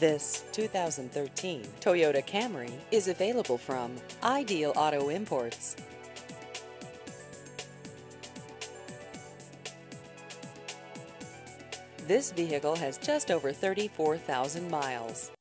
This 2013 Toyota Camry is available from Ideal Auto Imports. This vehicle has just over 34,000 miles.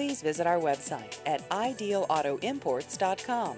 Please visit our website at idealautoimports.com.